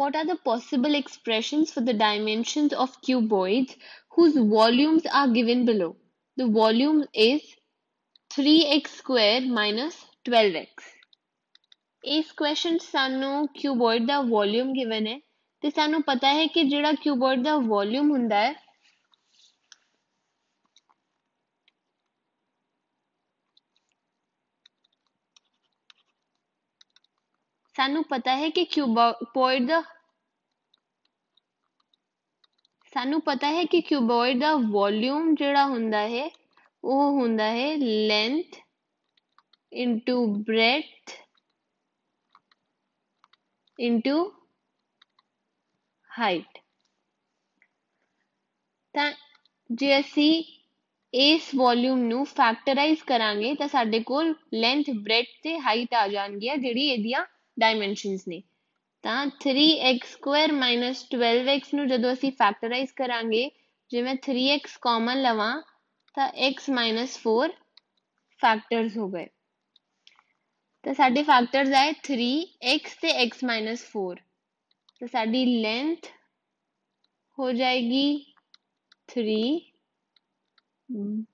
What are the possible expressions for the dimensions of cuboids whose volumes are given below? The volume is 3x square minus 12x. ਇਸ question ਸਾਨੂੰ cuboid ਦਾ volume given ਹੈ ਤੇ ਸਾਨੂੰ ਪਤਾ ਹੈ ਕਿ ਜਿਹੜਾ ਕਿਊਬੋਇਡ ਦਾ ਵੋਲਿਊਮ ਹੁੰਦਾ ਹੈ ਸਾਨੂੰ ਪਤਾ ਹੈ ਕਿ ਕਿਊਬੋਇਡ ਦਾ ਸਾਨੂੰ ਪਤਾ ਹੈ ਕਿ ਕਿਊਬੋਇਡ ਦਾ ਵੋਲਿਊਮ ਜਿਹੜਾ ਹੁੰਦਾ ਹੈ ਉਹ ਹੁੰਦਾ ਹੈ length into breadth into height ਤਾਂ ਜੇ ਅਸੀਂ ਇਸ ਵੋਲਿਊਮ ਨੂੰ ਫੈਕਟਰਾਈਜ਼ ਕਰਾਂਗੇ ਤਾਂ ਸਾਡੇ ਕੋਲ ਲੈਂਥ ਬ੍ਰੈਡਥ ਤੇ ਹਾਈਟ ਆ ਜਾਣਗੀਆਂ ਜਿਹੜੀ ਇਹਦੀਆਂ ਡਾਈਮੈਂਸ਼ਨਸ ਨੇ ਤਾਂ 3x ਸਕੁਅਰ 12x ਨੂੰ ਜਦੋਂ ਅਸੀਂ ਫੈਕਟਰਾਈਜ਼ ਕਰਾਂਗੇ ਜੇ ਮੈਂ 3x ਕਾਮਨ ਲਵਾਂ ਤਾਂ x 4 ਫੈਕਟਰਸ ਹੋ ਗਏ ਤਾਂ ਸਾਡੇ ਫੈਕਟਰਸ ਆਏ 3x ਤੇ x 4 ਤਾਂ ਸਾਡੀ ਲੈਂਥ ਹੋ ਜਾਏਗੀ 3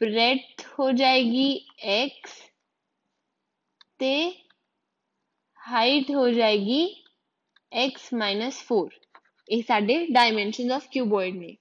ब्रेथ हो जाएगी x ते हाइट हो जाएगी x माइनस फोर ये साढ़े डायमेंशन ऑफ़ क्यूबॉइड ने